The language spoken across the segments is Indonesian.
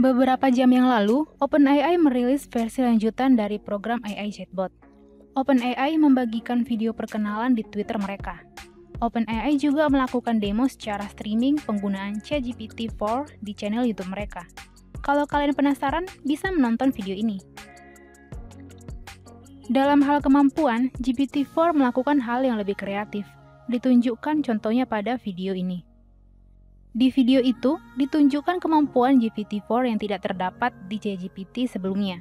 Beberapa jam yang lalu, OpenAI merilis versi lanjutan dari program AI chatbot. OpenAI membagikan video perkenalan di Twitter mereka. OpenAI juga melakukan demo secara streaming penggunaan ChatGPT-4 di channel YouTube mereka. Kalau kalian penasaran, bisa menonton video ini. Dalam hal kemampuan, GPT-4 melakukan hal yang lebih kreatif. Ditunjukkan contohnya pada video ini. Di video itu, ditunjukkan kemampuan GPT-4 yang tidak terdapat di ChatGPT sebelumnya.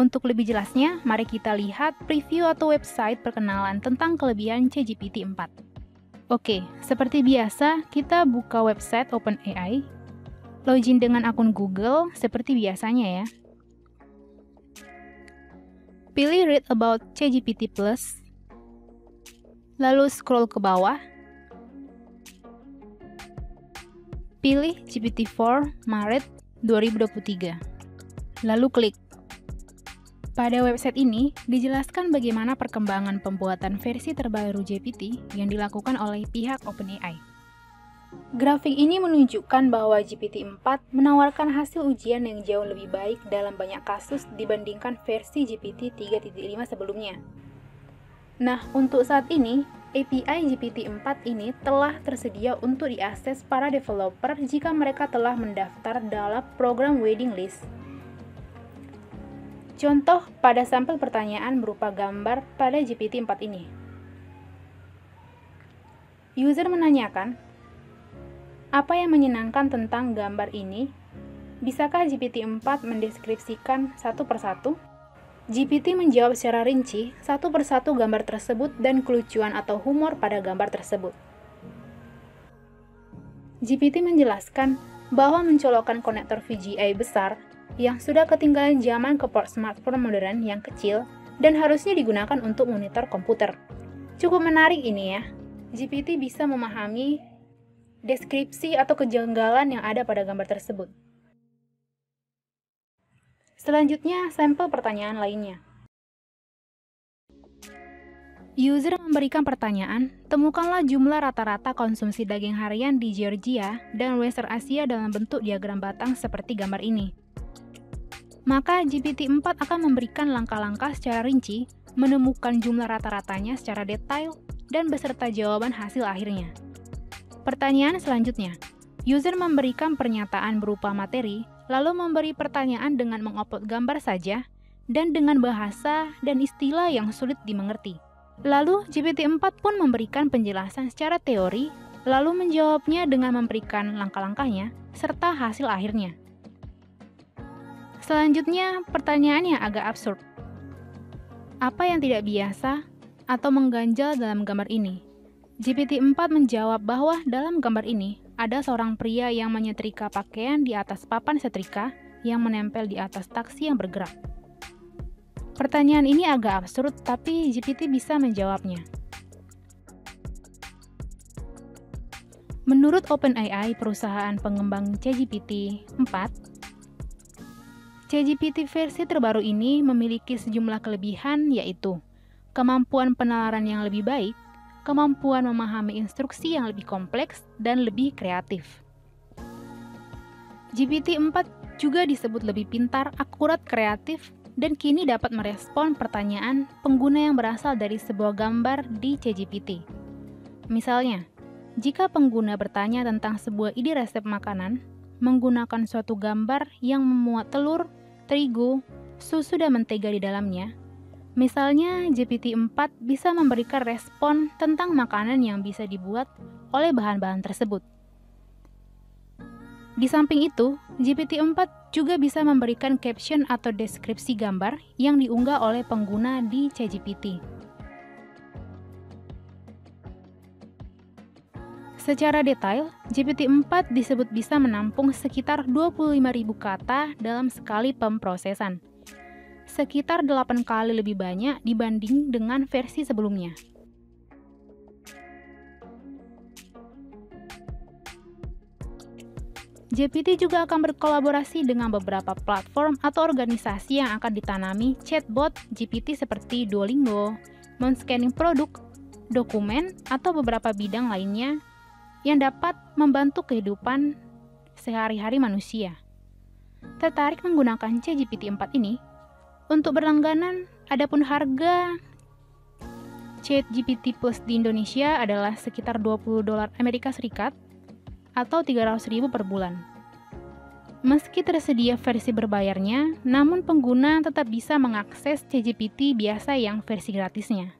Untuk lebih jelasnya, mari kita lihat preview atau website perkenalan tentang kelebihan ChatGPT 4. Oke, seperti biasa, kita buka website OpenAI, login dengan akun Google seperti biasanya ya. Pilih Read About ChatGPT Plus, lalu scroll ke bawah, Pilih GPT-4 Maret 2023. Lalu klik. Pada website ini, dijelaskan bagaimana perkembangan pembuatan versi terbaru GPT yang dilakukan oleh pihak OpenAI. Grafik ini menunjukkan bahwa GPT-4 menawarkan hasil ujian yang jauh lebih baik dalam banyak kasus dibandingkan versi GPT 3.5 sebelumnya. Nah, untuk saat ini, API GPT-4 ini telah tersedia untuk diakses para developer jika mereka telah mendaftar dalam program waiting list. Contoh pada sampel pertanyaan berupa gambar pada GPT-4 ini. User menanyakan, apa yang menyenangkan tentang gambar ini? Bisakah GPT-4 mendeskripsikan satu persatu? GPT menjawab secara rinci satu persatu gambar tersebut dan kelucuan atau humor pada gambar tersebut. GPT menjelaskan bahwa mencolokkan konektor VGA besar yang sudah ketinggalan zaman ke port smartphone modern yang kecil dan harusnya digunakan untuk monitor komputer. Cukup menarik ini ya. GPT bisa memahami deskripsi atau kejanggalan yang ada pada gambar tersebut. Selanjutnya, sampel pertanyaan lainnya. User memberikan pertanyaan, temukanlah jumlah rata-rata konsumsi daging harian di Georgia dan Western Asia dalam bentuk diagram batang seperti gambar ini. Maka GPT-4 akan memberikan langkah-langkah secara rinci, menemukan jumlah rata-ratanya secara detail, dan beserta jawaban hasil akhirnya. Pertanyaan selanjutnya, user memberikan pernyataan berupa materi lalu memberi pertanyaan dengan mengupload gambar saja dan dengan bahasa dan istilah yang sulit dimengerti. Lalu GPT-4 pun memberikan penjelasan secara teori, lalu menjawabnya dengan memberikan langkah-langkahnya serta hasil akhirnya. Selanjutnya, pertanyaan yang agak absurd. Apa yang tidak biasa atau mengganjal dalam gambar ini? GPT-4 menjawab bahwa dalam gambar ini ada seorang pria yang menyetrika pakaian di atas papan setrika yang menempel di atas taksi yang bergerak. Pertanyaan ini agak absurd, tapi GPT bisa menjawabnya. Menurut OpenAI, perusahaan pengembang ChatGPT 4, ChatGPT versi terbaru ini memiliki sejumlah kelebihan yaitu kemampuan penalaran yang lebih baik, kemampuan memahami instruksi yang lebih kompleks dan lebih kreatif. GPT-4 juga disebut lebih pintar, akurat, kreatif, dan kini dapat merespon pertanyaan pengguna yang berasal dari sebuah gambar di ChatGPT. Misalnya, jika pengguna bertanya tentang sebuah ide resep makanan, menggunakan suatu gambar yang memuat telur, terigu, susu dan mentega di dalamnya, Misalnya, GPT-4 bisa memberikan respon tentang makanan yang bisa dibuat oleh bahan-bahan tersebut. Di samping itu, GPT-4 juga bisa memberikan caption atau deskripsi gambar yang diunggah oleh pengguna di ChatGPT. Secara detail, GPT-4 disebut bisa menampung sekitar 25.000 kata dalam sekali pemprosesan sekitar 8 kali lebih banyak dibanding dengan versi sebelumnya. GPT juga akan berkolaborasi dengan beberapa platform atau organisasi yang akan ditanami chatbot GPT seperti Duolingo, men-scanning produk, dokumen, atau beberapa bidang lainnya yang dapat membantu kehidupan sehari-hari manusia. tertarik menggunakan ChatGPT 4 ini, untuk berlangganan, adapun harga ChatGPT Plus di Indonesia adalah sekitar 20 dolar Amerika Serikat atau 300 ribu per bulan. Meski tersedia versi berbayarnya, namun pengguna tetap bisa mengakses ChatGPT biasa yang versi gratisnya.